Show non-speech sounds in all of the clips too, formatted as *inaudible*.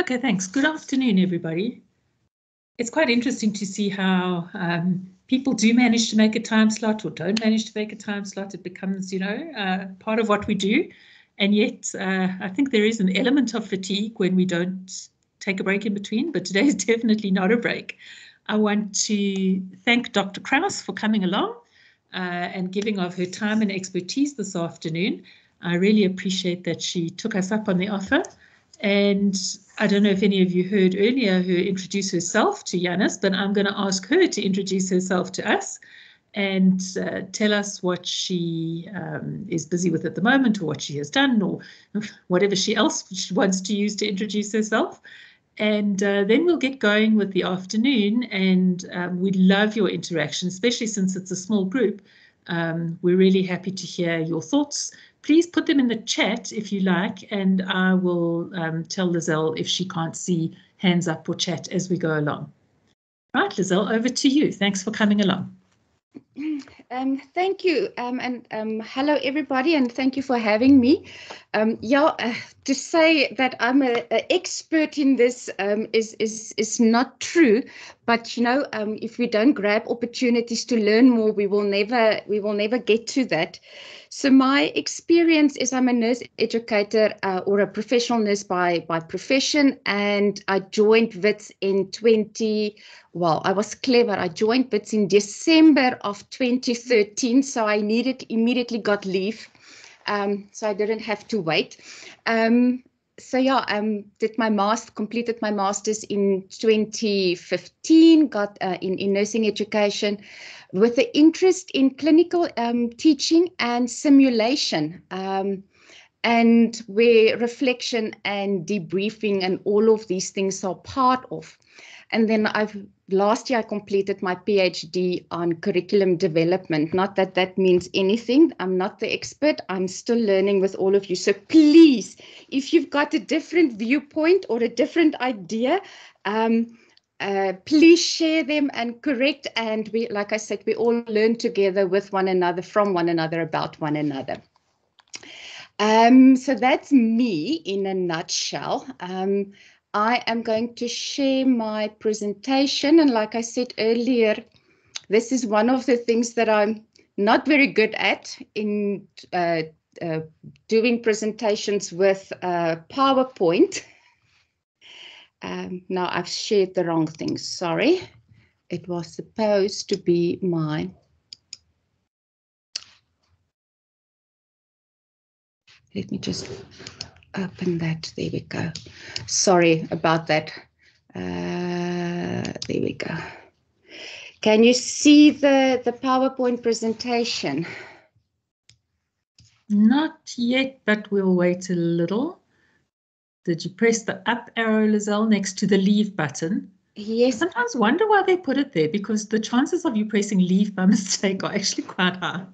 Okay, thanks. Good afternoon, everybody. It's quite interesting to see how um, people do manage to make a time slot or don't manage to make a time slot. It becomes, you know, uh, part of what we do. And yet, uh, I think there is an element of fatigue when we don't take a break in between, but today is *laughs* definitely not a break. I want to thank Dr. Kraus for coming along uh, and giving of her time and expertise this afternoon. I really appreciate that she took us up on the offer. And I don't know if any of you heard earlier her introduce herself to Yanis, but I'm going to ask her to introduce herself to us and uh, tell us what she um, is busy with at the moment or what she has done or whatever she else she wants to use to introduce herself. And uh, then we'll get going with the afternoon and um, we'd love your interaction, especially since it's a small group. Um, we're really happy to hear your thoughts, please put them in the chat if you like, and I will um, tell Lizelle if she can't see hands up or chat as we go along. Right, Lizelle, over to you. Thanks for coming along. *clears throat* Um, thank you, um, and um, hello everybody, and thank you for having me. Um, yeah, uh, to say that I'm an expert in this um, is is is not true, but you know, um, if we don't grab opportunities to learn more, we will never we will never get to that. So my experience is I'm a nurse educator uh, or a professional nurse by by profession, and I joined WITS in 20. Well, I was clever. I joined WITS in December of 2013, so I needed immediately got leave, um, so I didn't have to wait. Um, so yeah, um, did my master, completed my master's in 2015, got uh, in, in nursing education with the interest in clinical um, teaching and simulation. Um, and where reflection and debriefing and all of these things are part of. And then I've last year I completed my PhD on curriculum development. Not that that means anything. I'm not the expert. I'm still learning with all of you. So please, if you've got a different viewpoint or a different idea, um, uh, please share them and correct. And we, like I said, we all learn together with one another, from one another, about one another. Um, so that's me in a nutshell. Um, I am going to share my presentation. And like I said earlier, this is one of the things that I'm not very good at in uh, uh, doing presentations with uh, PowerPoint. Um, now I've shared the wrong thing, sorry. It was supposed to be my let me just open that. There we go. Sorry about that. Uh, there we go. Can you see the, the PowerPoint presentation? Not yet, but we'll wait a little. Did you press the up arrow, Lizelle, next to the leave button? Yes. I sometimes wonder why they put it there because the chances of you pressing leave by *laughs* mistake are actually quite high.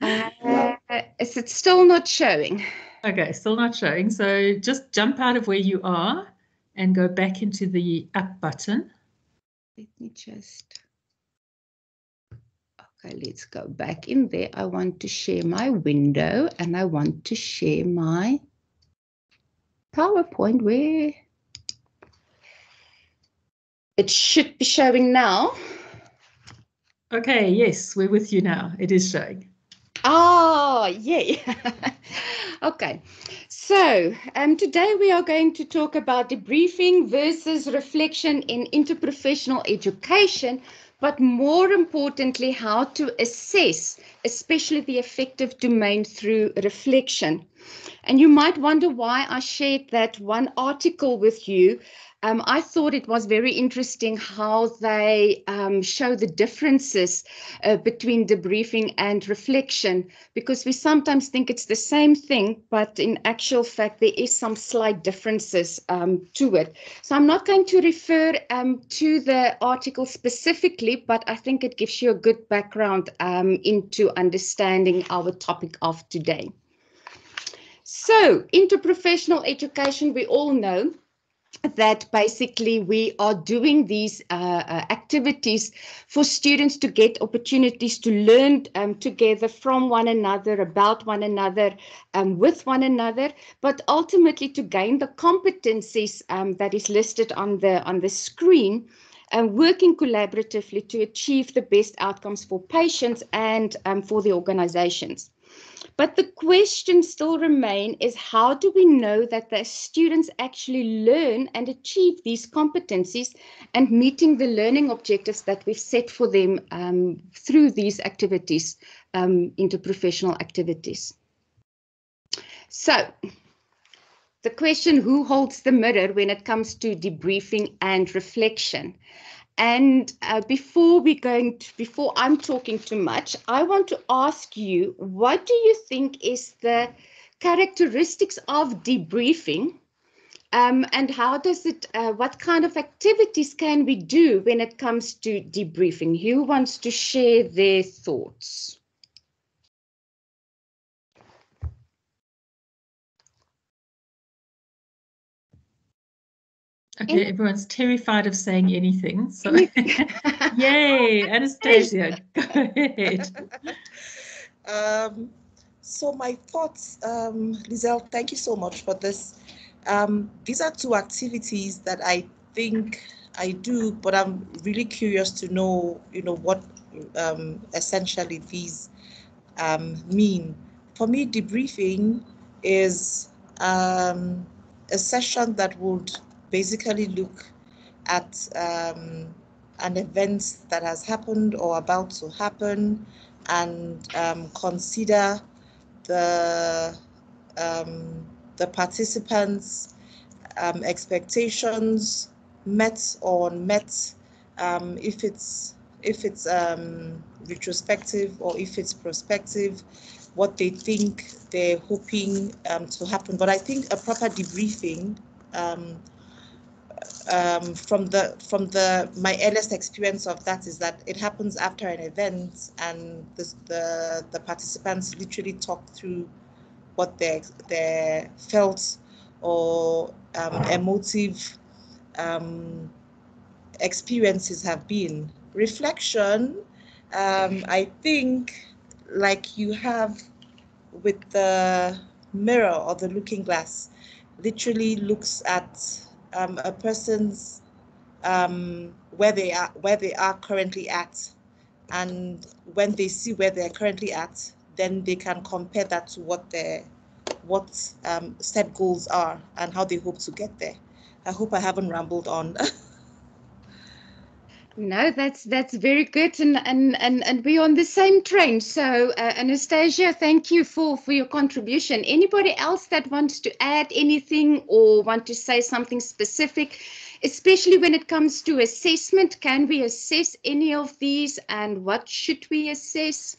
Uh, is it still not showing? Okay, still not showing. So just jump out of where you are and go back into the up button. Let me just. Okay, let's go back in there. I want to share my window and I want to share my PowerPoint where it should be showing now. Okay, yes, we're with you now. It is showing. Oh, yay. *laughs* okay, so um, today we are going to talk about debriefing versus reflection in interprofessional education, but more importantly, how to assess, especially the affective domain through reflection. And you might wonder why I shared that one article with you. Um, I thought it was very interesting how they um, show the differences uh, between debriefing and reflection, because we sometimes think it's the same thing, but in actual fact, there is some slight differences um, to it. So I'm not going to refer um, to the article specifically, but I think it gives you a good background um, into understanding our topic of today. So, interprofessional education, we all know, that basically we are doing these uh, uh, activities for students to get opportunities to learn um, together from one another, about one another, um, with one another, but ultimately to gain the competencies um, that is listed on the on the screen. And working collaboratively to achieve the best outcomes for patients and um, for the organizations. But the question still remain is how do we know that the students actually learn and achieve these competencies and meeting the learning objectives that we've set for them um, through these activities, um, interprofessional activities. So the question, who holds the mirror when it comes to debriefing and reflection? And uh, before we going to, before I'm talking too much, I want to ask you, what do you think is the characteristics of debriefing? Um, and how does it, uh, what kind of activities can we do when it comes to debriefing? Who wants to share their thoughts? Okay, everyone's terrified of saying anything. So, *laughs* yay, *laughs* Anastasia, go ahead. *laughs* Um, so my thoughts, um, Lizelle, thank you so much for this. Um, these are two activities that I think I do, but I'm really curious to know, you know, what um, essentially these um, mean. For me, debriefing is um, a session that would basically look at um, an event that has happened or about to happen and um, consider the um, the participants' um, expectations met or unmet, um, if it's if it's um, retrospective or if it's prospective, what they think they're hoping to happen. But I think a proper debriefing um, um, from the from the my earliest experience of that is that it happens after an event and the the, participants literally talk through what they they felt or um, emotive um, experiences have been. Reflection, um, I think, like you have with the mirror or the looking glass, literally looks at um, a person's um, where they are where they are currently at, and when they see where they are currently at, then they can compare that to what their what um, set goals are and how they hope to get there. I hope I haven't rambled on. *laughs* No, that's that's very good, and and and and we're on the same train. So, uh, Anastasia, thank you for for your contribution. Anybody else that wants to add anything or want to say something specific, especially when it comes to assessment? Can we assess any of these, and what should we assess?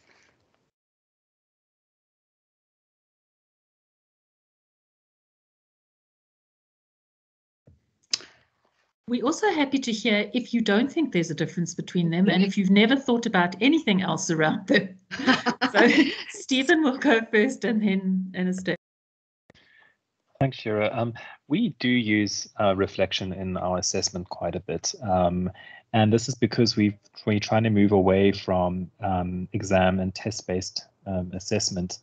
We're also happy to hear if you don't think there's a difference between them and if you've never thought about anything else around them. *laughs* so Stephen will go first and then Anastasia. Thanks, Shira. Um, we do use uh, reflection in our assessment quite a bit. Um, and this is because we we're trying to move away from um, exam and test-based um, assessment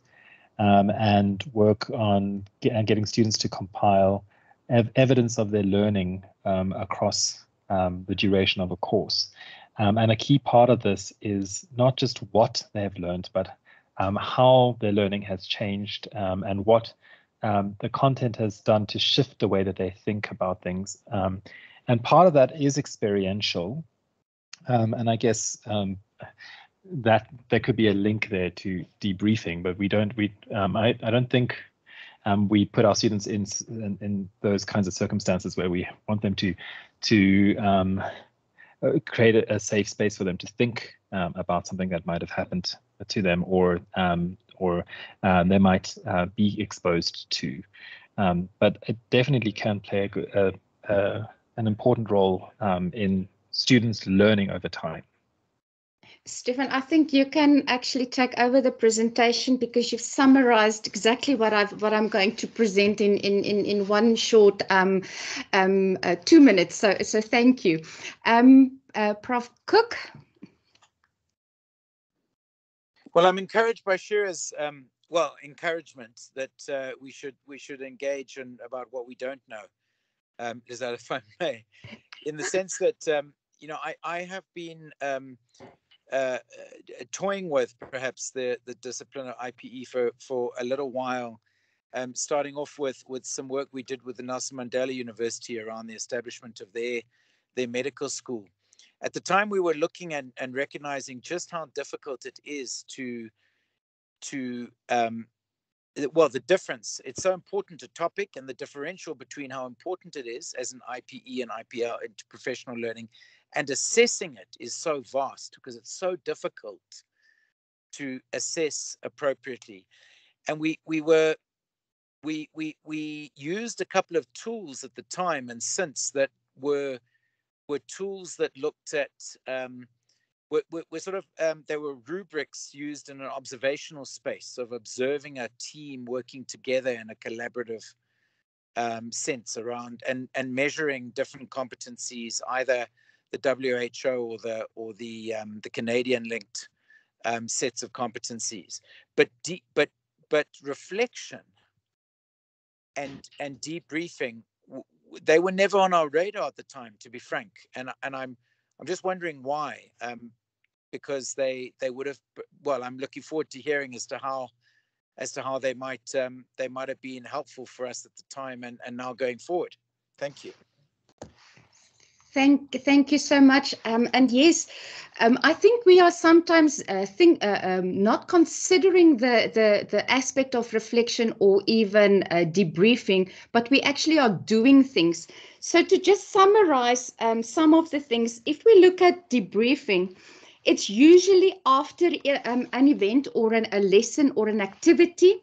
um, and work on get, getting students to compile ev evidence of their learning um, across um, the duration of a course. Um, and a key part of this is not just what they have learned, but um, how their learning has changed um, and what um, the content has done to shift the way that they think about things. and part of that is experiential. and I guess that there could be a link there to debriefing, but we don't. We I I don't think um, we put our students in, in, in those kinds of circumstances where we want them to to um, uh, create a, a, safe space for them to think um, about something that might have happened to them or um, or uh, they might uh, be exposed to. Um, but it definitely can play a, a, an important role um, in students learning over time. Stephen, I think you can actually take over the presentation because you've summarized exactly what I've what I'm going to present in in in, in one short um, um, uh, two minutes. So so thank you, um, uh, Prof. Cook. Well, I'm encouraged by Shira's um, well encouragement that uh, we should we should engage in about what we don't know. Um, is that if I may, in the sense that um, you know I I have been um, uh, uh, toying with perhaps the the discipline of IPE for for a little while. Um, starting off with with some work we did with the Nelson Mandela University around the establishment of their their medical school. At the time, we were looking and, and recognizing just how difficult it is to to um, well the difference it's so important a topic and the differential between how important it is as an IPE and IPL into professional learning and assessing it is so vast because it's so difficult to assess appropriately. And we we were we we we used a couple of tools at the time and since that were were tools that looked at um, were, were, were sort of um, there were rubrics used in an observational space of observing a team working together in a collaborative um, sense around and and measuring different competencies either the WHO or the or the um, the Canadian linked um, sets of competencies, but but but reflection and and debriefing they were never on our radar at the time, to be frank. And and I'm I'm just wondering why, um, because they they would have. Well, I'm looking forward to hearing as to how as to how they might um, they might have been helpful for us at the time and and now going forward. Thank you. Thank, thank you so much. Um, and yes, um, I think we are sometimes uh, think uh, um, not considering the, the the aspect of reflection or even uh, debriefing, but we actually are doing things. So to just summarize um, some of the things, if we look at debriefing, it's usually after um, an event or an, a lesson or an activity.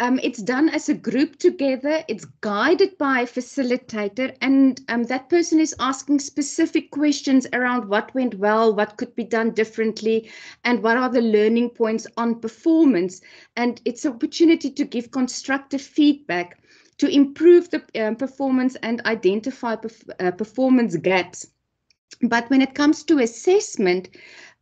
Um, it's done as a group together. It's guided by a facilitator, and um, that person is asking specific questions around what went well, what could be done differently, and what are the learning points on performance. And it's an opportunity to give constructive feedback to improve the um, performance and identify perf uh, performance gaps. But when it comes to assessment,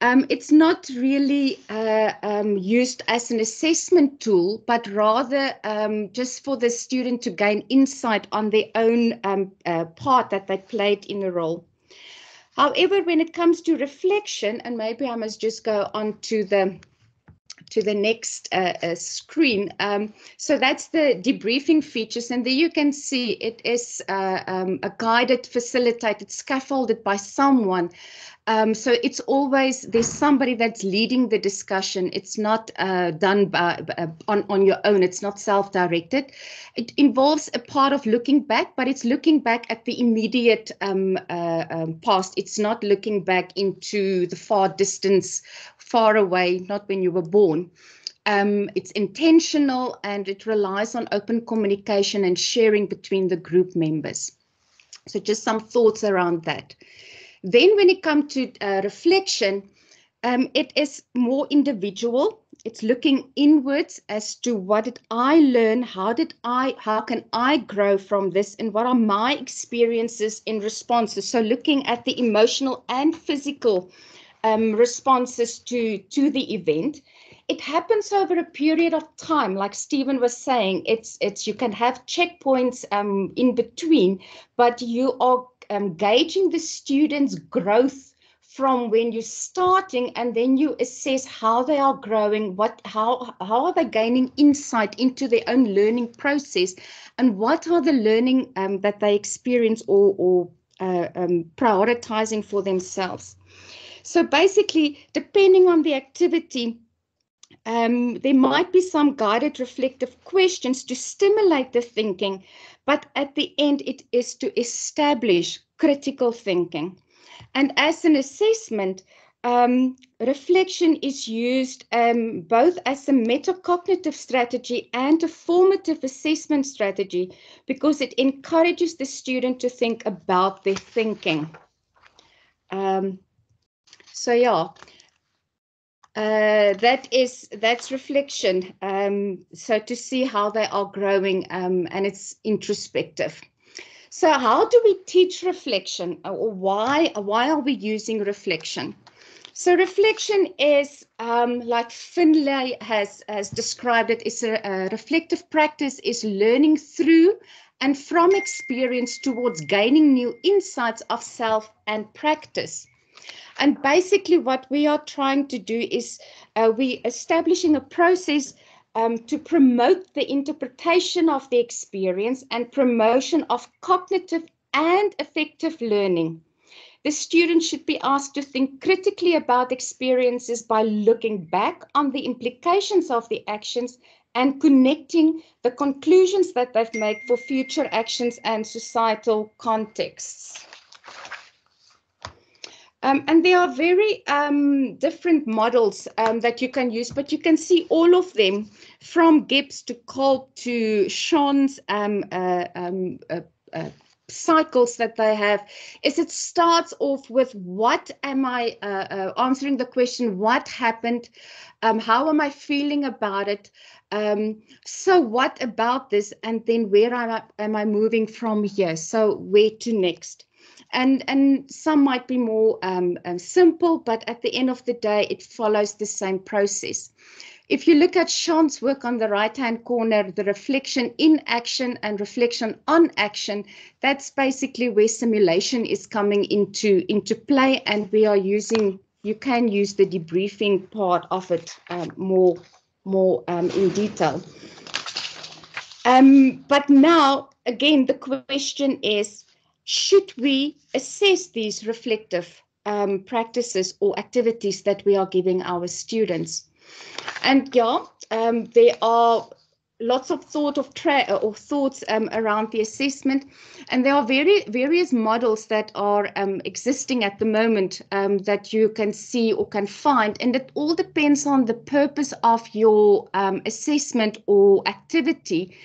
um, it's not really uh, um, used as an assessment tool, but rather um, just for the student to gain insight on their own um, uh, part that they played in the role. However, when it comes to reflection, and maybe I must just go on to the to the next uh, uh, screen. Um, so that's the debriefing features. And there you can see it is uh, um, a guided, facilitated, scaffolded by someone um, so it's always there's somebody that's leading the discussion. It's not uh, done by, uh, on on your own. It's not self-directed. It involves a part of looking back, but it's looking back at the immediate um, uh, um, past. It's not looking back into the far distance, far away, not when you were born. Um, it's intentional and it relies on open communication and sharing between the group members. So just some thoughts around that. Then when it comes to uh, reflection, um, it is more individual. It's looking inwards as to what did I learn? How did I, how can I grow from this? And what are my experiences in responses? So looking at the emotional and physical um, responses to, to the event it happens over a period of time like stephen was saying it's it's you can have checkpoints um, in between but you are um, gauging the students' growth from when you're starting and then you assess how they are growing what how how are they gaining insight into their own learning process and what are the learning um, that they experience or or uh, um, prioritizing for themselves. So basically depending on the activity um, there might be some guided reflective questions to stimulate the thinking but at the end, it is to establish critical thinking. And as an assessment, um, reflection is used um, both as a metacognitive strategy and a formative assessment strategy because it encourages the student to think about their thinking. Um, so yeah, Uh, that is that's reflection. Um, so to see how they are growing, um, and it's introspective. So how do we teach reflection, or why why are we using reflection? So reflection is, um, like Finlay has, has described it, is a, a reflective practice is learning through and from experience towards gaining new insights of self and practice. And basically what we are trying to do is uh, we establishing a process um, to promote the interpretation of the experience and promotion of cognitive and affective learning. The student should be asked to think critically about experiences by looking back on the implications of the actions and connecting the conclusions that they've made for future actions and societal contexts. Um, and there are very um, different models um, that you can use, but you can see all of them from Gibbs to Kolb to Schön's um, uh, um, uh, uh, cycles that they have is it starts off with what am I uh, uh, answering the question, what happened, um, how am I feeling about it, um, so what about this, and then where am I, am I moving from here, so where to next. And, and some might be more um, um simple, but at the end of the day, it follows the same process. If you look at Schön's work on the right-hand corner, the reflection in action and reflection on action, that's basically where simulation is coming into, into play and we are using, you can use the debriefing part of it um, more, more um, in detail. Um, but now, again, the question is, should we assess these reflective um, practices or activities that we are giving our students? And yeah, um, there are lots of thought of tra- or thoughts um, around the assessment, and there are very various models that are um, existing at the moment um, that you can see or can find, and it all depends on the purpose of your um, assessment or activity.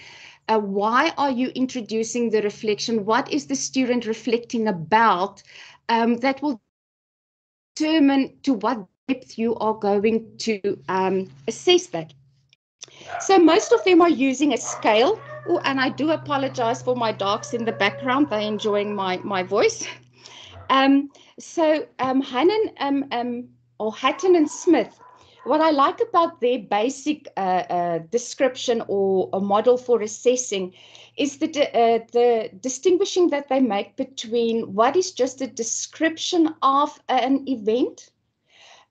Uh, why are you introducing the reflection? What is the student reflecting about? Um, that will determine to what depth you are going to um, assess that. So most of them are using a scale. Oh, and I do apologize for my dogs in the background. They're enjoying my, my voice. Um, so um, Hannon um, um, or Hatton and Smith, what I like about their basic uh, uh, description or a model for assessing is the, uh, the distinguishing that they make between what is just a description of an event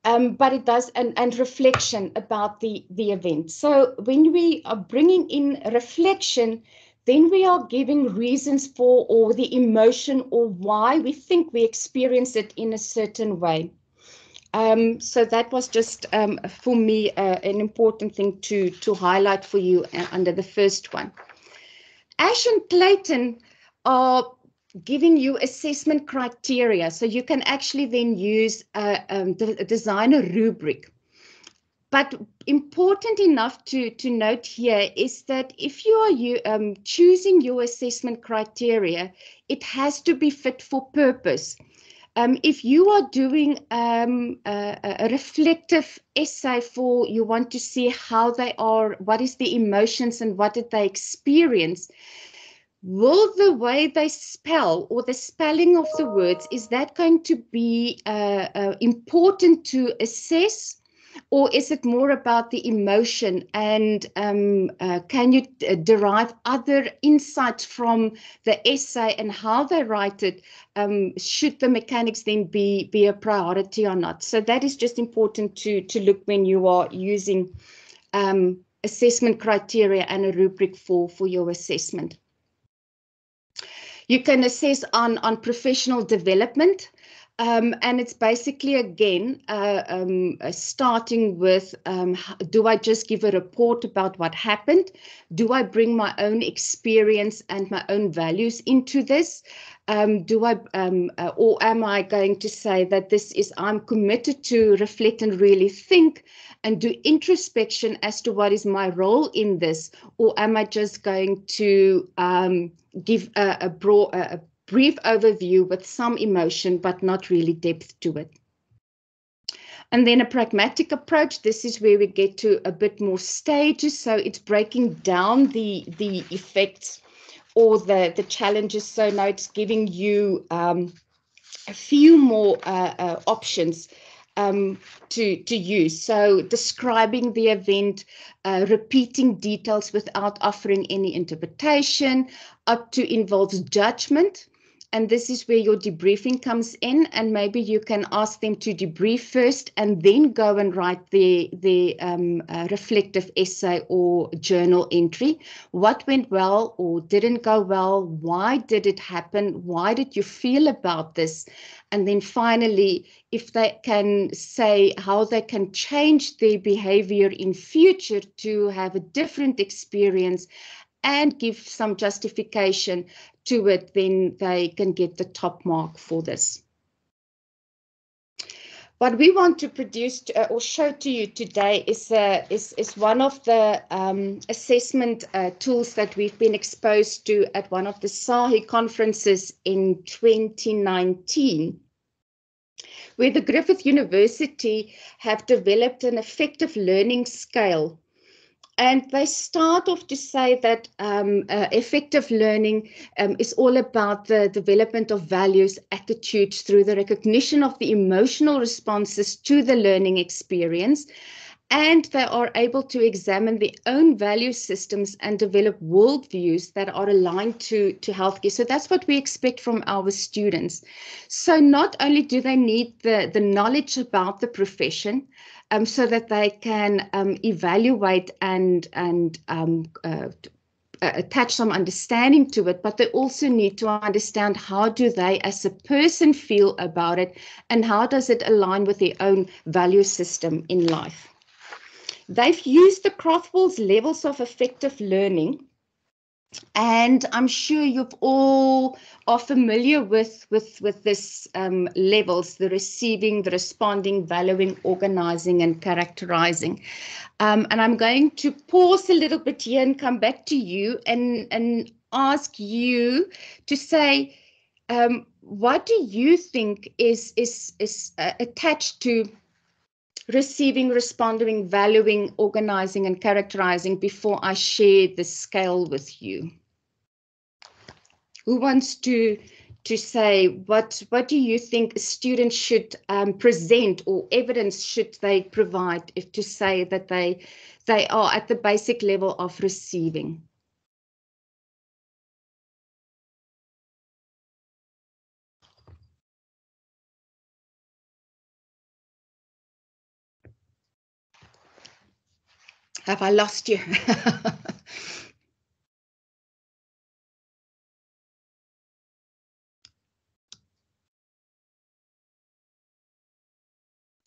um, but it does and, and reflection about the, the event. So when we are bringing in reflection, then we are giving reasons for or the emotion or why we think we experience it in a certain way. Um, so that was just um, for me uh, an important thing to to highlight for you uh, under the first one. Ash and Clayton are giving you assessment criteria. So you can actually then use a, um, design a rubric. But important enough to, to note here is that if you are you, um, choosing your assessment criteria, it has to be fit for purpose. Um, if you are doing um, a, a, reflective essay for you want to see how they are, what is the emotions and what did they experience, will the way they spell or the spelling of the words is that going to be uh, uh, important to assess or is it more about the emotion? And um, uh, can you uh, derive other insights from the essay and how they write it? Um, should the mechanics then be be a priority or not? So that is just important to to look when you are using um, assessment criteria and a rubric for for your assessment. You can assess on, on professional development. Um, and it's basically, again, uh, um, uh, starting with um, do I just give a report about what happened? Do I bring my own experience and my own values into this? Um, do I, um, uh, or am I going to say that this is, I'm committed to reflect and really think and do introspection as to what is my role in this? Or am I just going to, um, give a, a, broad, a brief overview with some emotion, but not really depth to it. And then a pragmatic approach, this is where we get to a bit more stages. So it's breaking down the, the effects or the, the challenges. So now it's giving you um, a few more uh, uh, options um, to, to use. So describing the event, uh, repeating details without offering any interpretation, up to involves judgment. And this is where your debriefing comes in. And maybe you can ask them to debrief first and then go and write the, the um, uh, reflective essay or journal entry. What went well or didn't go well? Why did it happen? Why did you feel about this? And then finally, if they can say how they can change their behavior in future to have a different experience and give some justification to it, then they can get the top mark for this. What we want to produce uh, or show to you today is, uh, is, is one of the um, assessment uh, tools that we've been exposed to at one of the SAHI conferences in 2019 where the Griffith University have developed an affective learning scale and they start off to say that um, uh, affective learning um, is all about the development of values, attitudes through the recognition of the emotional responses to the learning experience. And they are able to examine their own value systems and develop worldviews that are aligned to, to healthcare. So that's what we expect from our students. So not only do they need the, the knowledge about the profession, um, so that they can um, evaluate and and um, uh, uh, attach some understanding to it, but they also need to understand how do they as a person feel about it and how does it align with their own value system in life. They've used the Krathwohl's levels of affective learning and I'm sure you've all are familiar with with with this um, levels: the receiving, the responding, valuing, organizing, and characterizing. Um, and I'm going to pause a little bit here and come back to you and and ask you to say. Um, what do you think is is is uh, attached to receiving, responding, valuing, organizing, and characterizing before I share the scale with you? Who wants to to say what what do you think students should um, present or evidence should they provide if to say that they they are at the basic level of receiving? Have I lost you? *laughs*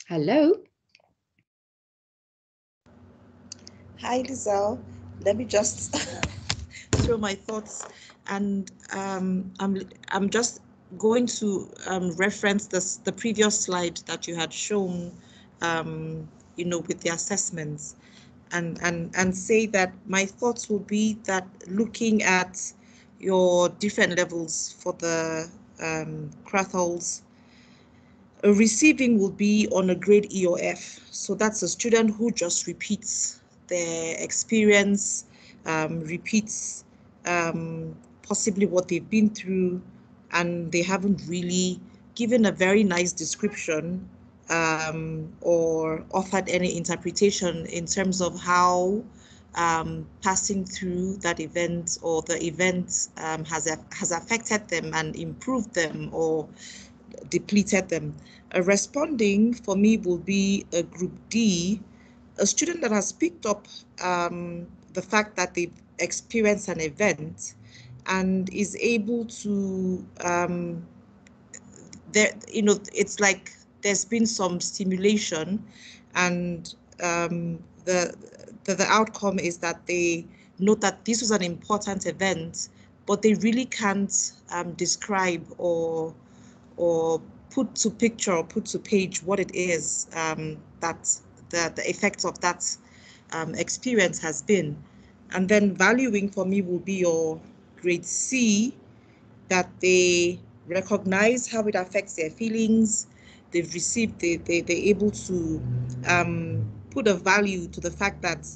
Hello? Hi, Lizelle. Let me just *laughs* throw my thoughts and um, I'm, I'm just going to um, reference this, the previous slide that you had shown, um, you know, with the assessments and, and, and say that my thoughts will be that looking at your different levels for the um, Krathwohl's, receiving will be on a grade E or F. So that's a student who just repeats their experience, um, repeats um, possibly what they've been through, and they haven't really given a very nice description um, or offered any interpretation in terms of how um, passing through that event or the event um, has has affected them and improved them or depleted them. A responding for me will be a group D, a student that has picked up um, the fact that they've experienced an event and is able to um, there you know it's like there's been some stimulation and um, the, the, the outcome is that they note that this was an important event, but they really can't um, describe or or put to picture or put to page what it is um, that the, the effects of that um, experience has been. And then valuing for me will be your grade C, that they recognize how it affects their feelings, they've received, they, they, they're able to um, put a value to the fact that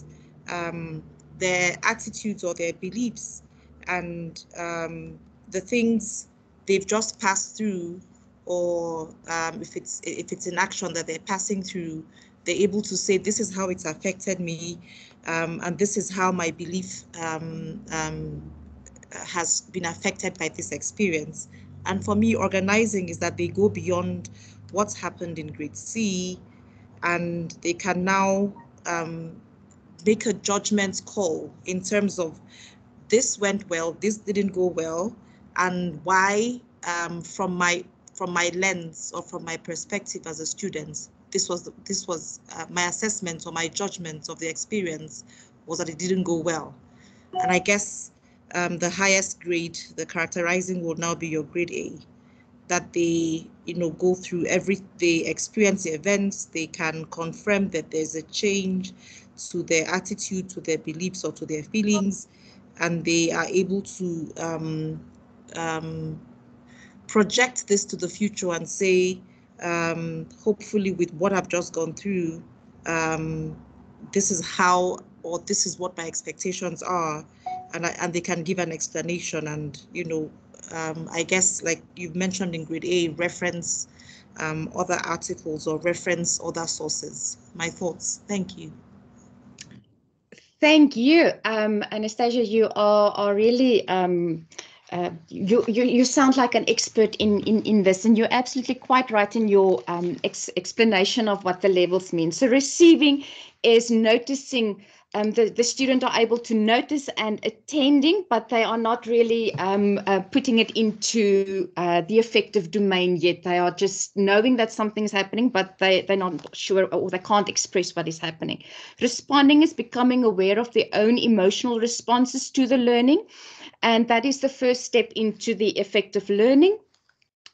um, their attitudes or their beliefs and um, the things they've just passed through or um, if it's if it's an action that they're passing through, they're able to say, this is how it's affected me, um, and this is how my belief um, has been affected by this experience. And for me, organizing is that they go beyond what's happened in grade C, and they can now um, make a judgment call in terms of this went well, this didn't go well, and why um, from my from my lens or from my perspective as a student, this was this was uh, my assessment or my judgment of the experience was that it didn't go well. And I guess um, the highest grade, the characterizing will now be your grade A, that they you know go through every they experience the events, they can confirm that there's a change to their attitude, to their beliefs, or to their feelings, and they are able to um, um, project this to the future and say, um, hopefully, with what I've just gone through, um, this is how or this is what my expectations are, and I, and they can give an explanation. And you know, um, I guess like you've mentioned in grade A, reference um, other articles or reference other sources. My thoughts. Thank you. Thank you, um, Anastasia. You are are really um, uh, you, you you sound like an expert in, in, in this, and you're absolutely quite right in your um, ex explanation of what the levels mean. So receiving is noticing um, the, the student are able to notice and attending, but they are not really um, uh, putting it into uh, the affective domain yet. They are just knowing that something is happening, but they, they're not sure or they can't express what is happening. Responding is becoming aware of their own emotional responses to the learning and that is the first step into the affective learning.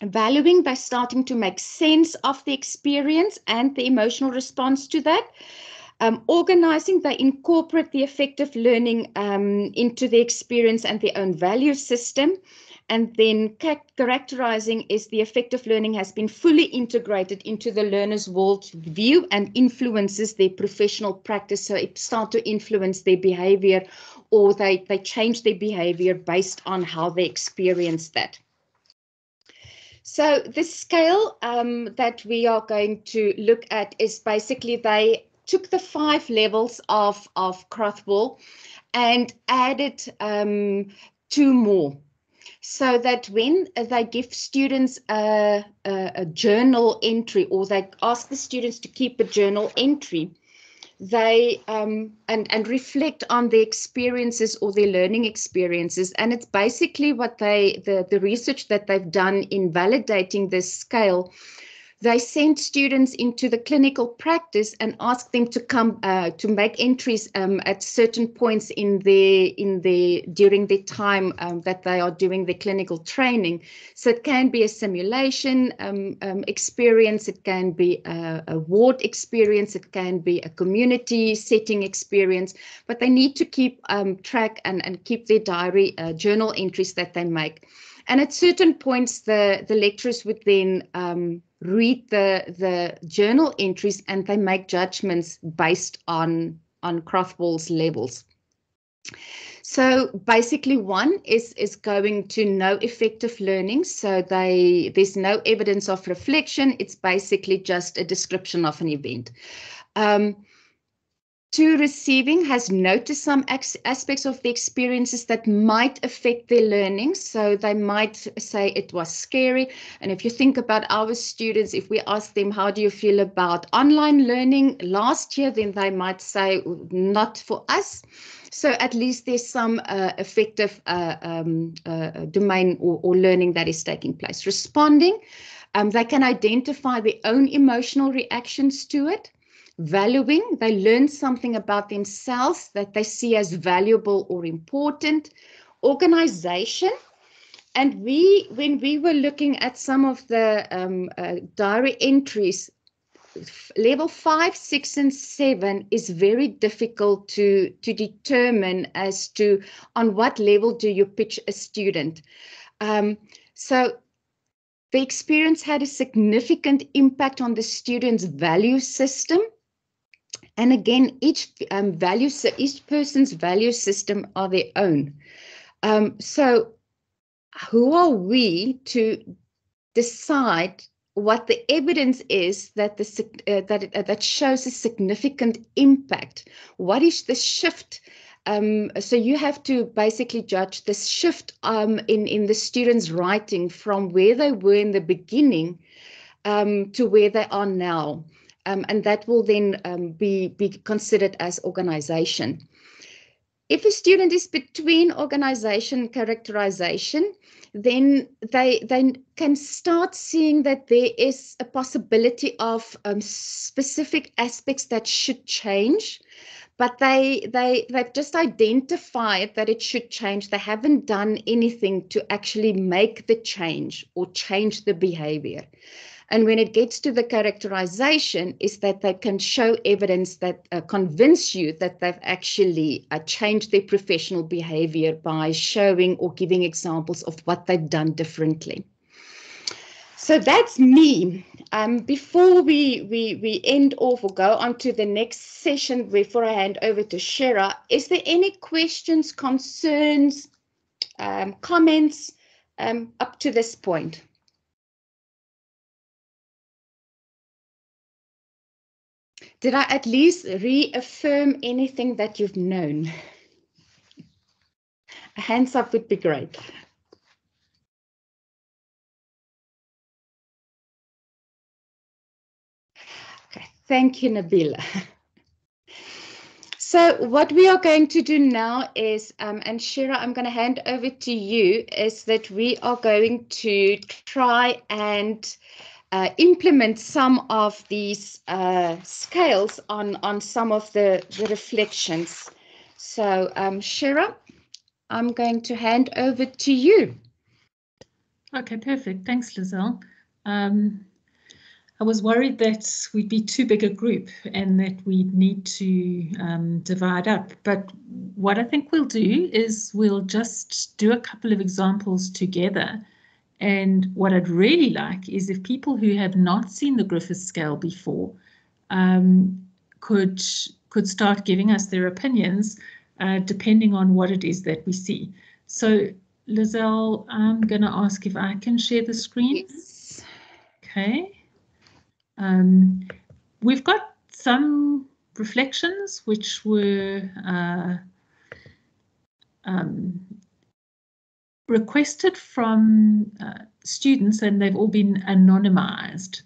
Valuing by starting to make sense of the experience and the emotional response to that. Um, organizing, they incorporate the affective learning um, into the experience and their own value system. And then characterizing is the affective learning has been fully integrated into the learner's world view and influences their professional practice. So it starts to influence their behavior or they, they change their behavior based on how they experience that. So the scale um, that we are going to look at is basically they took the five levels of, of Krathwohl and added um, two more. So that when they give students a, a, a, journal entry or they ask the students to keep a journal entry, they um, and and reflect on their experiences or their learning experiences. And it's basically what they the the research that they've done in validating this scale they send students into the clinical practice and ask them to come uh, to make entries um, at certain points in the in the during the time um, that they are doing the clinical training. So it can be a simulation um, um experience, it can be a, a, ward experience, it can be a community setting experience, but they need to keep um, track and, and keep their diary uh, journal entries that they make. And at certain points, the, the lecturers would then um, read the the journal entries and they make judgments based on on Krathwohl's levels. So basically one is is going to no affective learning. So they there's no evidence of reflection. It's basically just a description of an event. Um, to receiving has noticed some aspects of the experiences that might affect their learning. So they might say it was scary. And if you think about our students, if we ask them, how do you feel about online learning last year, then they might say, not for us. So at least there's some uh, affective uh, um, uh, domain or, or, learning that is taking place. Responding, um, they can identify their own emotional reactions to it valuing. They learn something about themselves that they see as valuable or important. Organization. And we, when we were looking at some of the um, uh, diary entries, level five, six, and seven is very difficult to, to determine as to on what level do you pitch a student. Um, so the experience had a significant impact on the student's value system. And again, each um, value, each person's value system are their own. Um, so who are we to decide what the evidence is that the uh, that uh, that shows a significant impact? What is the shift um, so you have to basically judge the shift um, in, in the students' writing from where they were in the beginning um, to where they are now. Um, and that will then um, be, be considered as organization. If a student is between organization characterization, then they, they can start seeing that there is a possibility of um, specific aspects that should change but they they they've just identified that it should change they haven't done anything to actually make the change or change the behavior and when it gets to the characterization is that they can show evidence that uh, convince you that they've actually uh, changed their professional behavior by showing or giving examples of what they've done differently so that's me. Um, before we, we, we end off or go on to the next session, before I hand over to Shira, is there any questions, concerns, um, comments um, up to this point? Did I at least reaffirm anything that you've known? A hands up would be great. Okay, thank you, Nabila. *laughs* So what we are going to do now is, um, and Shira, I'm going to hand over to you, is that we are going to try and uh, implement some of these uh, scales on, on some of the, the reflections. So um, Shira, I'm going to hand over to you. Okay, perfect. Thanks, Lizelle. Um, I was worried that we'd be too big a group and that we'd need to um, divide up. But what I think we'll do is we'll just do a couple of examples together. And what I'd really like is if people who have not seen the Griffith scale before um, could could start giving us their opinions uh, depending on what it is that we see. So Lizelle, I'm going to ask if I can share the screen. Yes. Okay. Um, we've got some reflections which were uh, um, requested from uh, students and they've all been anonymized.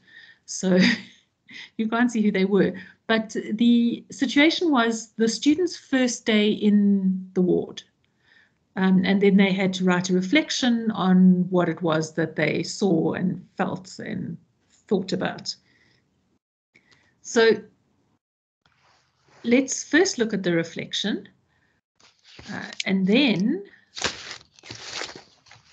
So *laughs* you can't see who they were. But the situation was the students' first day in the ward. Um, and then they had to write a reflection on what it was that they saw and felt and thought about. So let's first look at the reflection. Uh, and then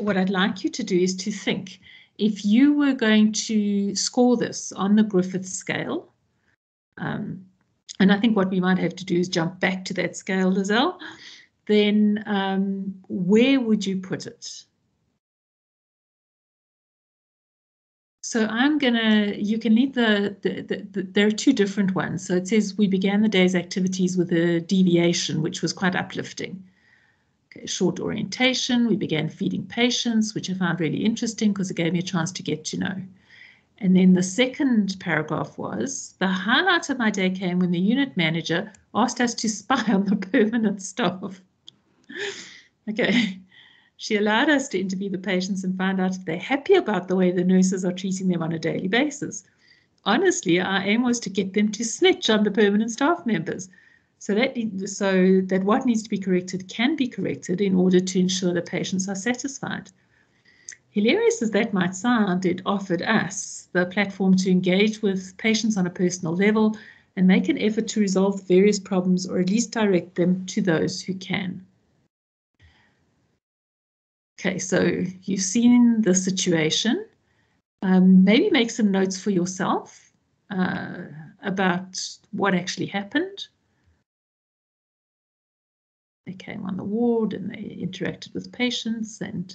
what I'd like you to do is to think if you were going to score this on the Griffith scale, um, and I think what we might have to do is jump back to that scale, Lizelle, then um, where would you put it? So I'm gonna, you can leave the, the, the, the, there are two different ones. So it says we began the day's activities with a deviation, which was quite uplifting. Short orientation, we began feeding patients, which I found really interesting because it gave me a chance to get to know. And then the second paragraph was, the highlight of my day came when the unit manager asked us to spy on the permanent staff. *laughs* okay, she allowed us to interview the patients and find out if they're happy about the way the nurses are treating them on a daily basis. Honestly, our aim was to get them to snitch on the permanent staff members. So that, so that what needs to be corrected can be corrected in order to ensure the patients are satisfied. Hilarious as that might sound, it offered us the platform to engage with patients on a personal level and make an effort to resolve various problems or at least direct them to those who can. Okay, so you've seen the situation. Um, maybe make some notes for yourself uh, about what actually happened. They came on the ward and they interacted with patients and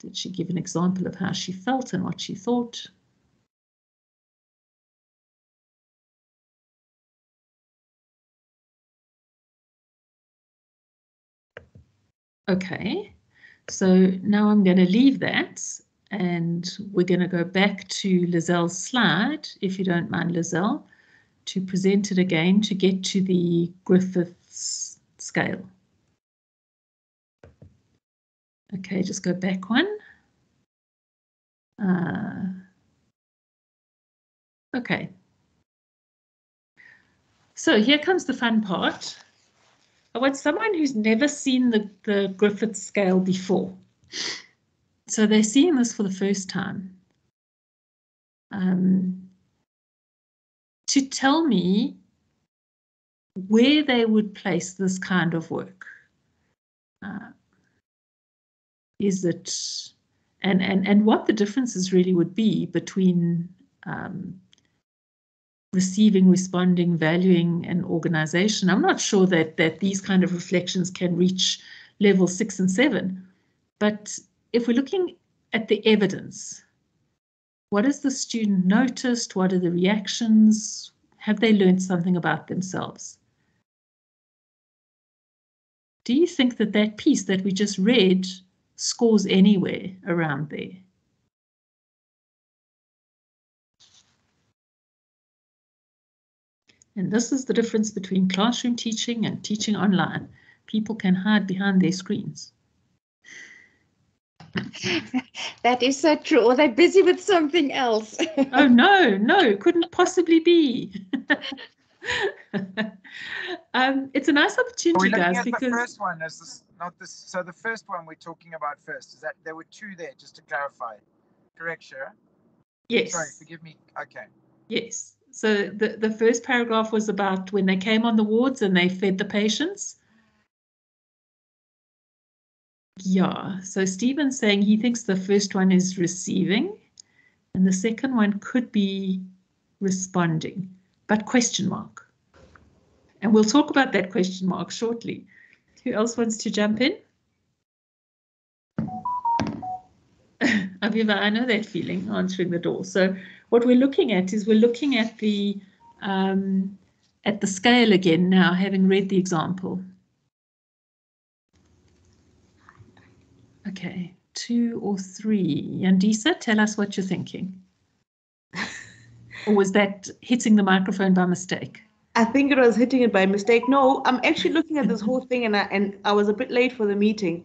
Did she give an example of how she felt and what she thought? Okay, so now I'm going to leave that and we're going to go back to Lizelle's slide, if you don't mind, Lizelle, to present it again to get to the Griffiths scale. Okay, just go back one. Uh, okay. So here comes the fun part. I want someone who's never seen the, the Griffith scale before. So they're seeing this for the first time. Um, to tell me where they would place this kind of work. Uh, is it, and, and, and what the differences really would be between um, receiving, responding, valuing, and organization. I'm not sure that that these kind of reflections can reach level six and seven, but if we're looking at the evidence, what has the student noticed? What are the reactions? Have they learned something about themselves? Do you think that that piece that we just read scores anywhere around there? And this is the difference between classroom teaching and teaching online. People can hide behind their screens. *laughs* that is so true. Or they're busy with something else. oh no, no, *laughs* couldn't possibly be. *laughs* *laughs* um, it's a nice opportunity, guys, because the first one is this, not this. So the first one we're talking about first is that there were two there, just to clarify. Correct, Shira? Yes. Sorry, forgive me. Okay. Yes. So the, the first paragraph was about when they came on the wards and they fed the patients. Yeah, so Stephen's saying he thinks the first one is receiving and the second one could be responding, but question mark. And we'll talk about that question mark shortly. Who else wants to jump in? *laughs* Aviva, I know that feeling answering the door. So what we're looking at is we're looking at the um, at the scale again now, having read the example. Okay, two or three. Yandisa, tell us what you're thinking. Or was that hitting the microphone by mistake? I think it was hitting it by mistake. No, I'm actually looking at this whole thing and I, and I was a bit late for the meeting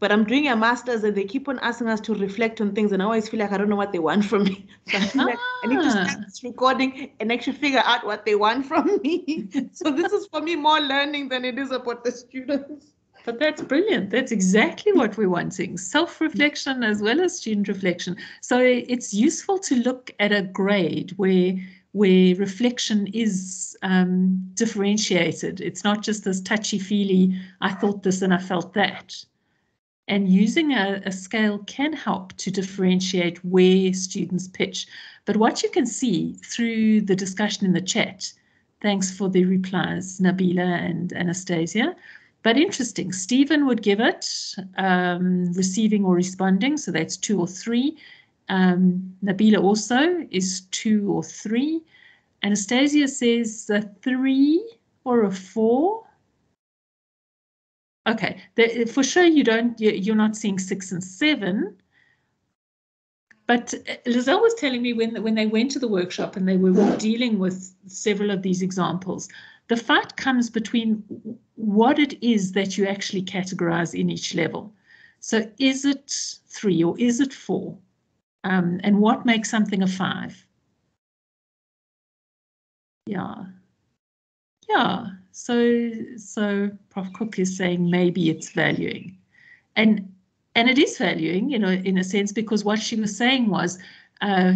but I'm doing a master's and they keep on asking us to reflect on things and I always feel like I don't know what they want from me. *laughs* So I feel ah. like I need to start ah. this recording and actually figure out what they want from me. *laughs* so this is for me more learning than it is about the students. But that's brilliant. That's exactly what we're wanting. Self-reflection as well as student reflection. So it's useful to look at a grade where where reflection is um, differentiated. It's not just this touchy-feely, I thought this and I felt that. And using a, a, scale can help to differentiate where students pitch. But what you can see through the discussion in the chat, thanks for the replies, Nabila and Anastasia. But interesting, Stephen would give it um, receiving or responding, so that's two or three. Um, Nabila also is two or three. Anastasia says a three or a four. Okay, the, for sure you don't, you're not seeing six and seven. But uh, Lizelle was telling me when, when they went to the workshop and they were dealing with several of these examples, the fight comes between what it is that you actually categorize in each level. So is it three or is it four? Um, and what makes something a five? Yeah. Yeah. So, so Prof. Cook is saying maybe it's valuing, and and it is valuing, you know, in a sense, because what she was saying was, uh,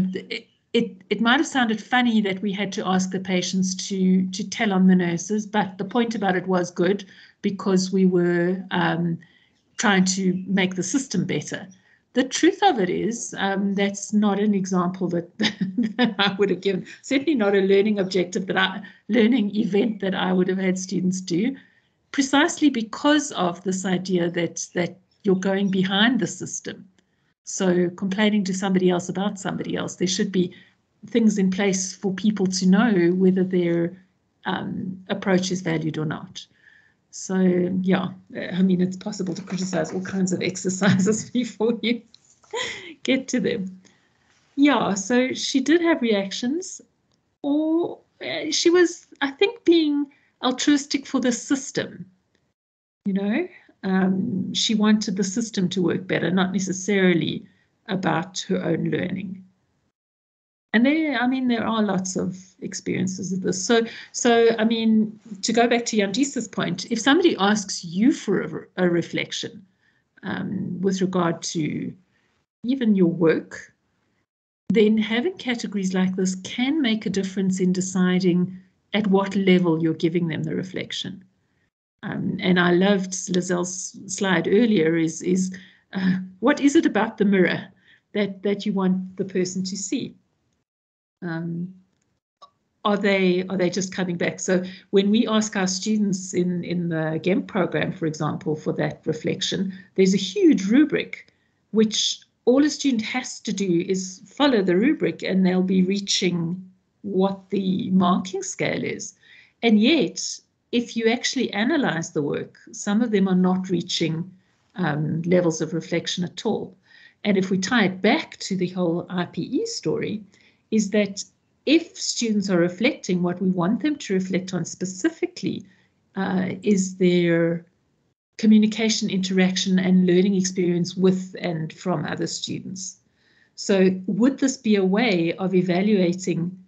it it might have sounded funny that we had to ask the patients to to tell on the nurses, but the point about it was good because we were um, trying to make the system better the truth of it is um, that's not an example that, *laughs* that I would have given. Certainly not a learning objective that I learning event that I would have had students do, precisely because of this idea that that you're going behind the system. So complaining to somebody else about somebody else, there should be things in place for people to know whether their um, approach is valued or not. So yeah, I mean, it's possible to criticize all kinds of *laughs* exercises *laughs* before you *laughs* get to them. Yeah, so she did have reactions, or uh, she was, I think, being altruistic for the system. You know, um, she wanted the system to work better, not necessarily about her own learning. And there, I mean, there are lots of experiences of this. So, so I mean, to go back to Yandisa's point, if somebody asks you for a, a reflection um, with regard to even your work, then having categories like this can make a difference in deciding at what level you're giving them the reflection. Um, and I loved Lizelle's slide earlier is, is uh, what is it about the mirror that, that you want the person to see? Um, are they are they just coming back? So when we ask our students in, in the GEMP program, for example, for that reflection, there's a huge rubric which all a student has to do is follow the rubric and they'll be reaching what the marking scale is. And yet, if you actually analyze the work, some of them are not reaching um, levels of reflection at all. And if we tie it back to the whole IPE story, is that if students are reflecting, what we want them to reflect on specifically uh, is their communication, interaction, and learning experience with and from other students. So, would this be a way of evaluating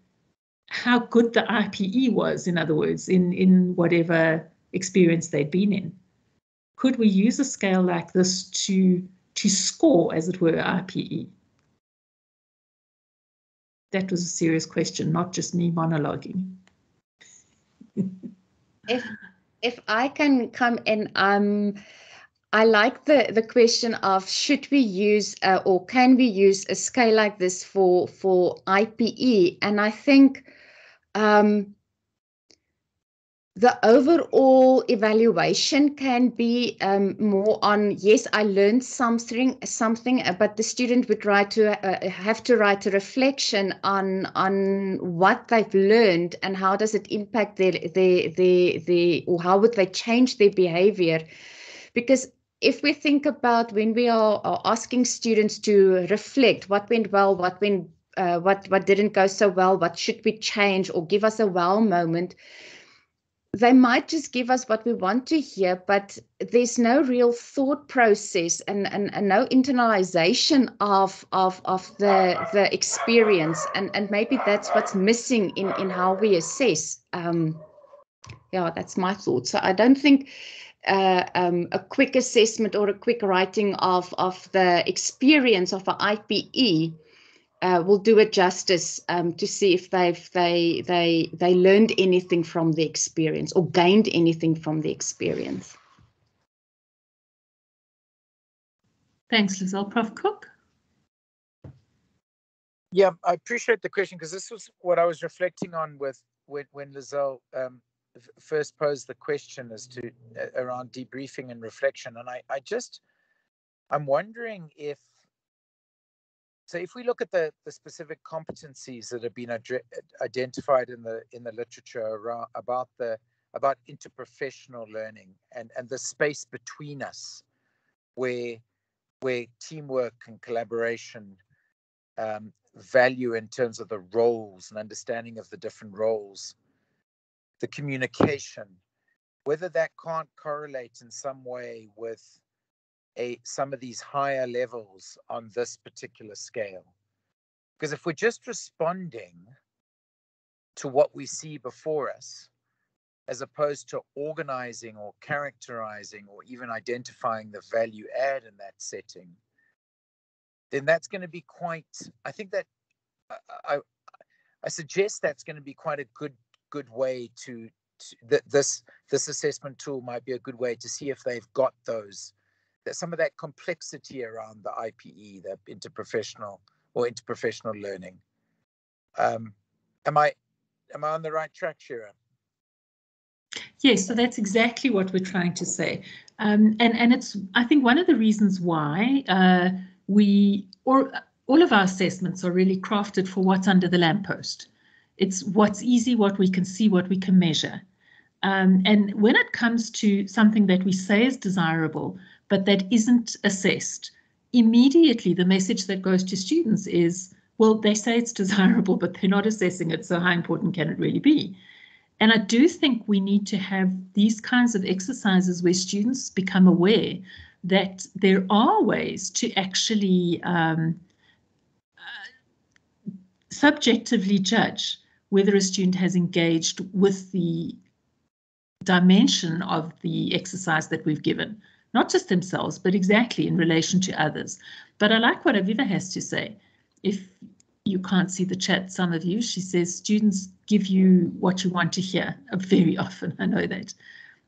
how good the IPE was, in other words, in, in whatever experience they'd been in? Could we use a scale like this to, to score, as it were, IPE? That was a serious question, not just me monologuing. if if I can come in, um, I like the the question of should we use uh, or can we use a scale like this for for IPE, and I think um, the overall evaluation can be um, more on yes i learned something something uh, but the student would write to uh, have to write a reflection on on what they've learned and how does it impact their their their, their or how would they change their behavior? Because if we think about when we are, are asking students to reflect what went well what went uh, what what didn't go so well what should we change or give us a wow moment they might just give us what we want to hear, but there's no real thought process and, and, and no internalization of, of, of the, the experience. And, and maybe that's what's missing in, in how we assess. Um, yeah, that's my thought. So I don't think uh, um, a quick assessment or a quick writing of, of the experience of an IPE uh, will do it justice um, to see if they've they they they learned anything from the experience or gained anything from the experience. Thanks, Lizelle. Prof. Cook. Yeah, I appreciate the question because this was what I was reflecting on with when when Lizelle um, first posed the question as to uh, around debriefing and reflection, and I I just I'm wondering if so if we look at the, the specific competencies that have been ad- identified in the in the literature around, about the about interprofessional learning and, and the space between us where where teamwork and collaboration um, value in terms of the roles and understanding of the different roles, the communication, whether that can't correlate in some way with a some of these higher levels on this particular scale. Because if we're just responding to what we see before us, as opposed to organizing or characterizing or even identifying the value add in that setting, then that's going to be quite, I think that I, I, I suggest that's going to be quite a good good way to, to that this this assessment tool might be a good way to see if they've got those that some of that complexity around the IPE, the interprofessional or interprofessional learning. Um, am I am I on the right track, Shira? Yes, so that's exactly what we're trying to say, um, and and it's I think one of the reasons why uh, we or all of our assessments are really crafted for what's under the lamppost. It's what's easy, what we can see, what we can measure. Um, and when it comes to something that we say is desirable, but that isn't assessed, immediately the message that goes to students is, well, they say it's *laughs* desirable, but they're not assessing it, so how important can it really be? And I do think we need to have these kinds of exercises where students become aware that there are ways to actually um, uh, subjectively judge whether a student has engaged with the dimension of the exercise that we've given not just themselves, but exactly in relation to others. But I like what Aviva has to say. If you can't see the chat, some of you, she says students give you what you want to hear *laughs* very often. I know that.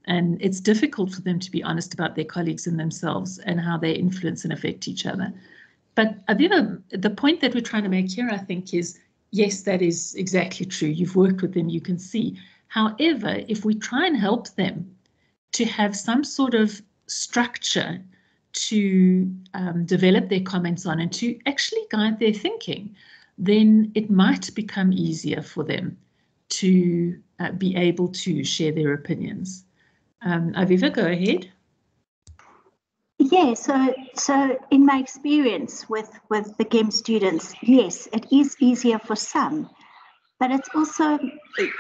And it's difficult for them to be honest about their colleagues and themselves and how they influence and affect each other. But Aviva, the point that we're trying to make here, I think, is yes, that is exactly true. You've worked with them, you can see. However, if we try and help them to have some sort of structure to um, develop their comments on and to actually guide their thinking, then it might become easier for them to uh, be able to share their opinions. Um, Aviva, go ahead. Yeah, so so in my experience with with the GEM students, yes, it is easier for some, but it's also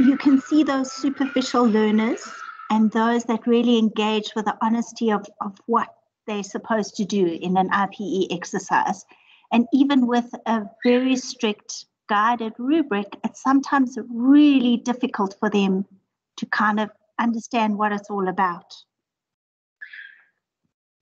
you can see those superficial learners and those that really engage with the honesty of, of what they're supposed to do in an IPE exercise. And even with a very strict guided rubric, it's sometimes really difficult for them to kind of understand what it's all about.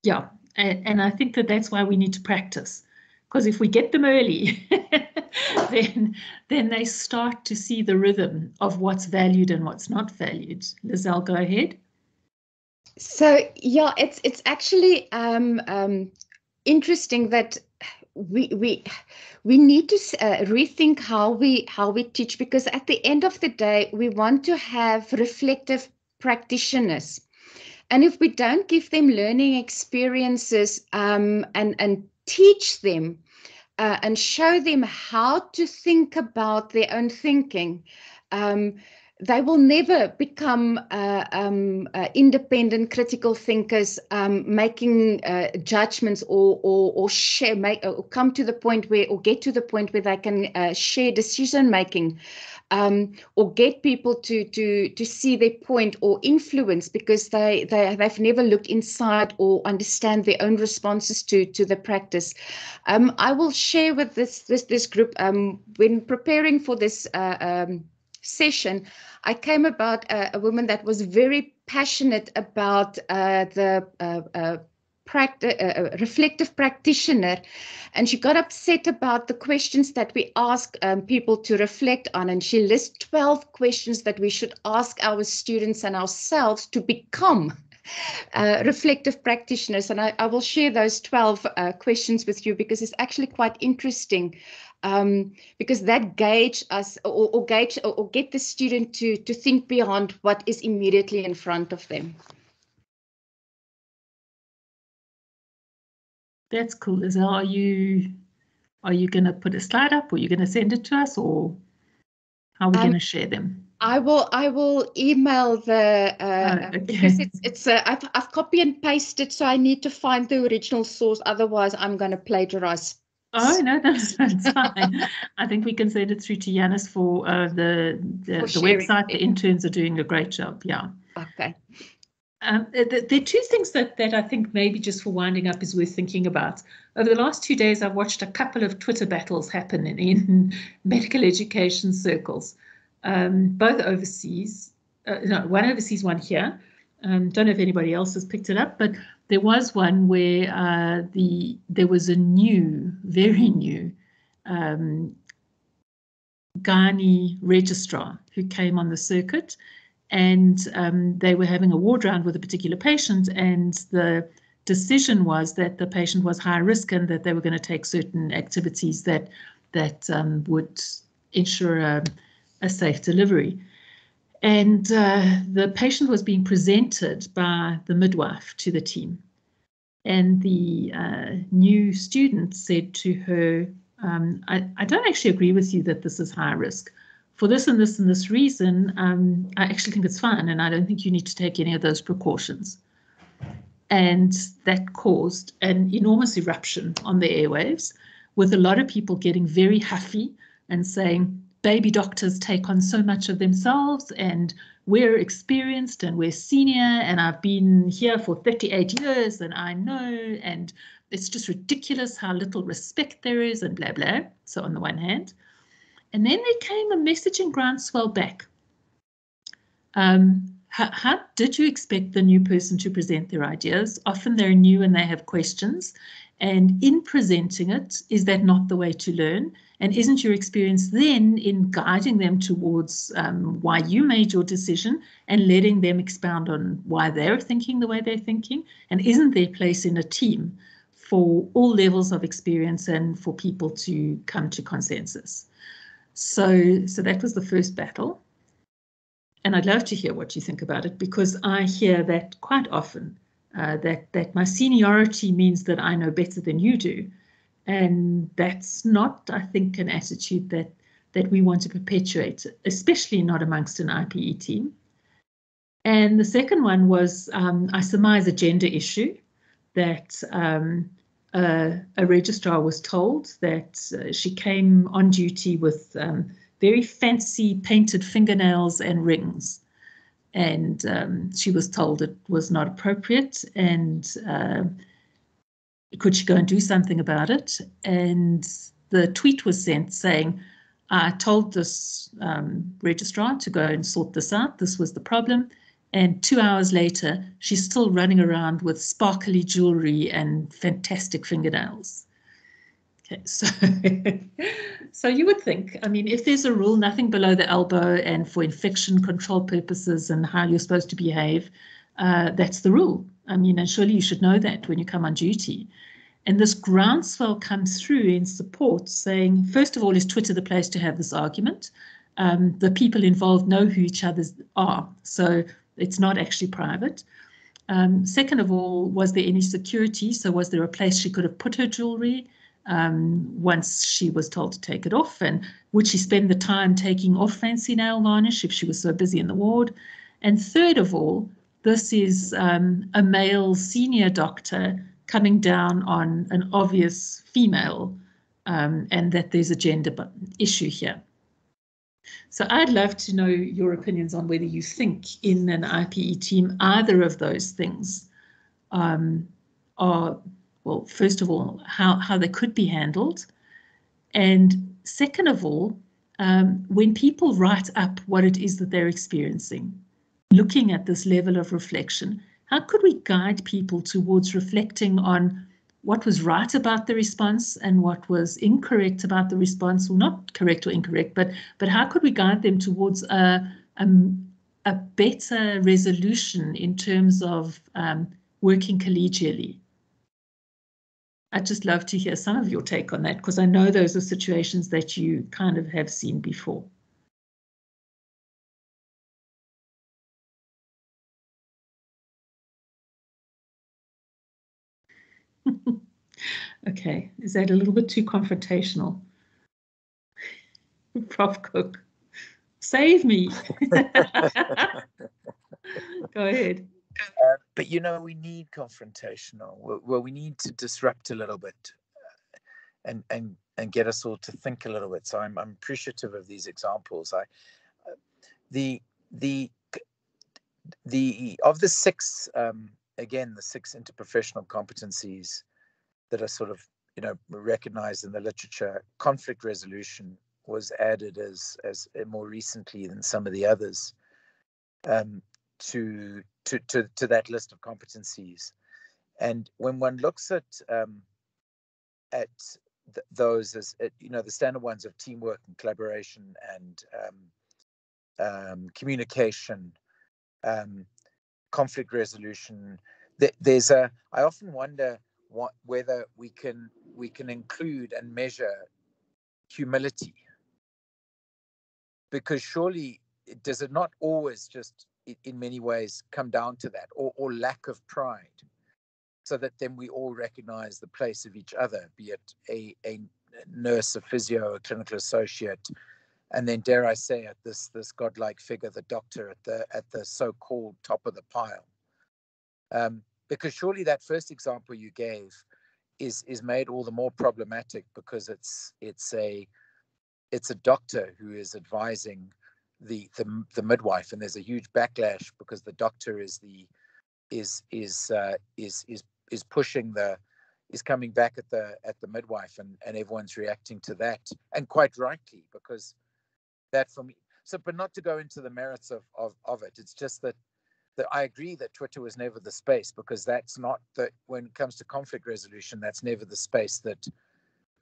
Yeah, and, and I think that that's why we need to practice. Because if we get them early, *laughs* then then they start to see the rhythm of what's valued and what's not valued. Lizelle, go ahead. So yeah, it's it's actually um, um, interesting that we we we need to uh, rethink how we how we teach because at the end of the day we want to have reflective practitioners and if we don't give them learning experiences um, and and teach them uh, and show them how to think about their own thinking. Um, they will never become uh, um, uh, independent critical thinkers, um, making uh, judgments or or, or share, make, or come to the point where, or get to the point where they can uh, share decision making um, or get people to to to see their point or influence because they they they've never looked inside or understand their own responses to to the practice. Um, I will share with this this this group um, when preparing for this uh, um, session. I came about a, a, woman that was very passionate about uh, the uh, uh practi- uh, reflective practitioner, and she got upset about the questions that we ask um, people to reflect on. And she lists 12 questions that we should ask our students and ourselves to become uh, reflective practitioners. And I, I, will share those 12 uh, questions with you because it's actually quite interesting. Um, because that gauge us or, or gauge or, or get the student to to think beyond what is immediately in front of them. That's cool. Lizelle, are you are you going to put a slide up or are you going to send it to us or how are we um, going to share them? I will I will email the uh, oh, okay. because it's it's uh, I've I've copy and pasted so I need to find the original source otherwise I'm going to plagiarize. Oh no, *laughs* that's, that's fine. I think we can send it through to Yanis for uh, the the, for the website. The interns are doing a great job. Yeah. Okay. Um, there are two things that, that I think maybe just for winding up is worth thinking about. Over the last two days, I've watched a couple of Twitter battles happen in, in *laughs* medical education circles, um, both overseas. Uh, no, one overseas, one here. Um, don't know if anybody else has picked it up, but there was one where uh, the there was a new, very new um, Gynae registrar who came on the circuit and um, they were having a ward round with a particular patient, and the decision was that the patient was high risk and that they were going to take certain activities that that um, would ensure a, a, safe delivery. And uh, the patient was being presented by the midwife to the team. And the uh, new student said to her, um, I, I, don't actually agree with you that this is high risk. For this and this and this reason, um, I actually think it's fine, and I don't think you need to take any of those precautions. And that caused an enormous eruption on the airwaves, with a lot of people getting very huffy and saying, baby doctors take on so much of themselves and we're experienced and we're senior and I've been here for 38 years and I know and it's just ridiculous how little respect there is and blah blah. So on the one hand. And then there came a messaging groundswell back. Um, how, how did you expect the new person to present their ideas? Often they're new and they have questions. And in presenting it, is that not the way to learn? And isn't your experience then in guiding them towards um, why you made your decision and letting them expound on why they're thinking the way they're thinking? And isn't their place in a team for all levels of experience and for people to come to consensus? So, so that was the first battle. And I'd love to hear what you think about it because I hear that quite often uh, that that my seniority means that I know better than you do, and that's not, I think, an attitude that that we want to perpetuate, especially not amongst an IPE team. And the second one was, um, I surmise, a gender issue that um, a registrar was told that uh, she came on duty with um, very fancy painted fingernails and rings. And um, she was told it was not appropriate and uh, could she go and do something about it? And the tweet was sent saying i told this um, registrar to go and sort this out. This was the problem and two hours later she's still running around with sparkly jewelry and fantastic fingernails Okay, *laughs* so so you would think, I mean, if there's a rule, nothing below the elbow, and for infection control purposes and how you're supposed to behave, uh, that's the rule. I mean, and surely you should know that when you come on duty. And this groundswell comes through in support, saying, first of all, is Twitter the place to have this argument? Um, the people involved know who each other are, so it's not actually private. Um, second of all, was there any security? So was there a place she could have put her jewelry? um, once she was told to take it off? And would she spend the time taking off fancy nail varnish if she was so busy in the ward? And third of all, this is um, a male senior doctor coming down on an obvious female um, and that there's a gender issue here. So I'd love to know your opinions on whether you think in an IPE team either of those things um, are well, first of all, how, how they could be handled. And second of all, um, when people write up what it is that they're experiencing, looking at this level of reflection, how could we guide people towards reflecting on what was right about the response and what was incorrect about the response, well, not correct or incorrect, but but how could we guide them towards a a, a better resolution in terms of um, working collegially? I'd just love to hear some of your take on that because I know those are situations that you kind of have seen before. *laughs* okay, is that a little bit too confrontational? *laughs* Prof Cook, save me. *laughs* Go ahead. Uh, but you know, we need confrontational. Well, we need to disrupt a little bit, uh, and and and get us all to think a little bit. So I'm I'm appreciative of these examples. I uh, the the the of the six um, again the six interprofessional competencies that are sort of you know recognized in the literature. Conflict resolution was added as as more recently than some of the others. Um, to to to, to that list of competencies. And when one looks at um, at th- those as you know the standard ones of teamwork and collaboration and um, um, communication, um, conflict resolution, there's a. I often wonder what whether we can we can include and measure humility because surely does it not always just in many ways come down to that or, or lack of pride so that then we all recognize the place of each other, be it a, a nurse, a physio, a clinical associate, and then dare I say it, this this godlike figure, the doctor at the at the so-called top of the pile. Um, because surely that first example you gave is is made all the more problematic because it's it's a it's a doctor who is advising the the, the midwife and there's a huge backlash because the doctor is the is is uh, is is is pushing the is coming back at the at the midwife and and everyone's reacting to that and quite rightly because that for me so but not to go into the merits of of, of it it's just that that I agree that Twitter was never the space because that's not the when it comes to conflict resolution, that's never the space that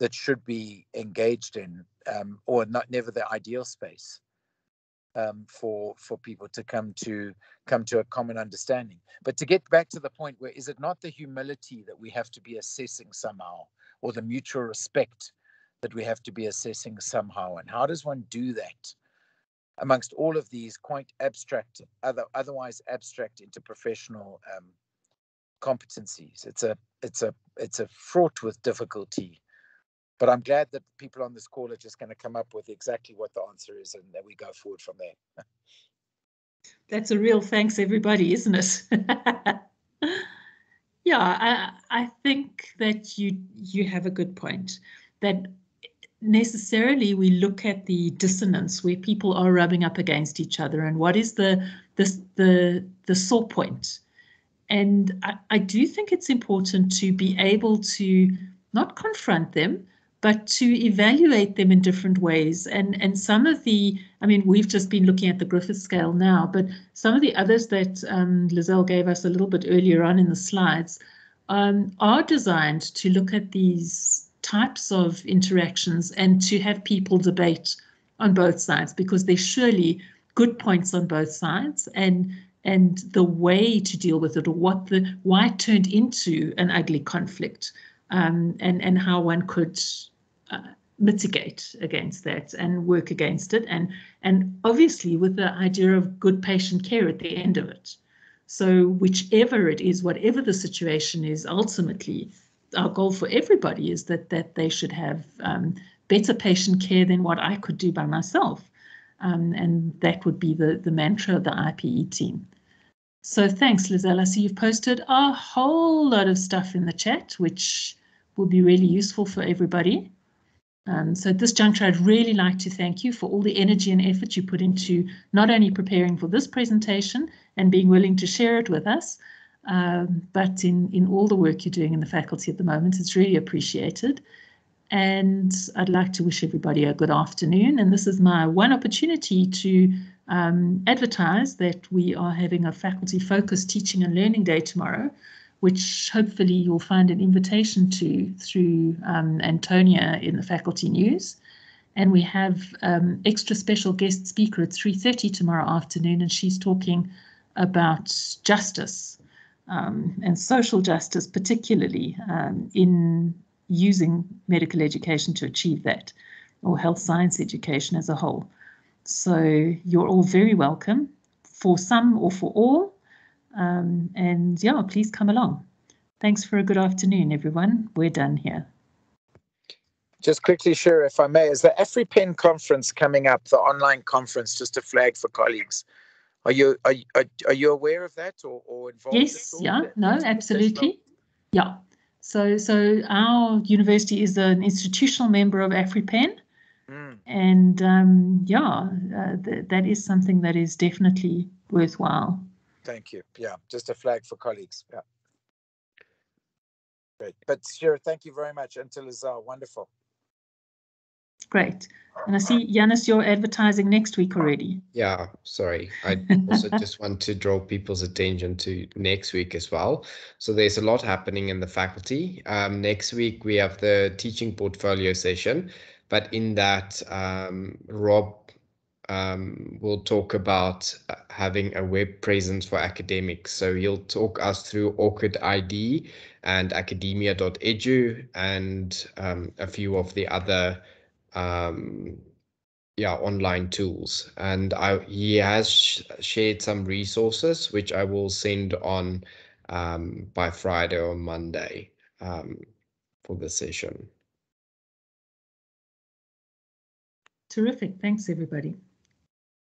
that should be engaged in, um, or not never the ideal space um, for for people to come to come to a common understanding. But to get back to the point where is it not the humility that we have to be assessing somehow, or the mutual respect that we have to be assessing somehow, and how does one do that? amongst all of these quite abstract, other, otherwise abstract interprofessional um, competencies. It's a it's a it's a fraught with difficulty. But I'm glad that people on this call are just going to come up with exactly what the answer is, and that we go forward from there. *laughs* That's a real thanks, everybody, isn't it? *laughs* yeah, I I think that you you have a good point. That necessarily we look at the dissonance where people are rubbing up against each other and what is the the the, the sore point. And I, I do think it's important to be able to not confront them, but to evaluate them in different ways. And and some of the, I mean, we've just been looking at the Griffith scale now, but some of the others that um, Lizelle gave us a little bit earlier on in the slides um, are designed to look at these types of interactions and to have people debate on both sides because there's surely good points on both sides and and the way to deal with it or what the why it turned into an ugly conflict um, and and how one could uh, mitigate against that and work against it and and obviously with the idea of good patient care at the end of it. So whichever it is whatever the situation is ultimately our goal for everybody is that that they should have um, better patient care than what I could do by myself. Um, and that would be the, the mantra of the IPE team. So thanks, Lizelle. I see you've posted a whole lot of stuff in the chat, which will be really useful for everybody. Um, so at this juncture, I'd really like to thank you for all the energy and effort you put into not only preparing for this presentation and being willing to share it with us, um, but in, in all the work you're doing in the faculty at the moment, it's really appreciated. And I'd like to wish everybody a good afternoon. And this is my one opportunity to um, advertise that we are having a faculty focused teaching and learning day tomorrow, which hopefully you'll find an invitation to through um, Antonia in the faculty news. And we have um, extra special guest speaker at 3.30 tomorrow afternoon, and she's talking about justice um, and social justice, particularly um, in using medical education to achieve that, or health science education as a whole. So you're all very welcome for some or for all. Um, and yeah, please come along. Thanks for a good afternoon, everyone. We're done here. Just quickly, sure, if I may, is the AfriPen conference coming up, the online conference, just a flag for colleagues? Are you are, are, are you aware of that or, or involved? Yes, yeah, no, absolutely. Yeah. So so our university is an institutional member of AfriPen. Mm. And um, yeah, uh, th that is something that is definitely worthwhile. Thank you. Yeah, just a flag for colleagues. Yeah. Great. But sure, thank you very much. Until Azar, wonderful. Great. And I see, Yanis, you're advertising next week already. Yeah, sorry. I *laughs* also just want to draw people's attention to next week as well. So there's a lot happening in the faculty. Um, next week, we have the teaching portfolio session, but in that, um, Rob um, will talk about uh, having a web presence for academics. So he'll talk us through ORCID ID and academia.edu and um, a few of the other um, yeah online tools. And I, he has sh shared some resources which i will send on um, by friday or monday um, for the session. Terrific. Thanks everybody.